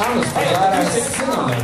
Thomas, hey, you sitting on that.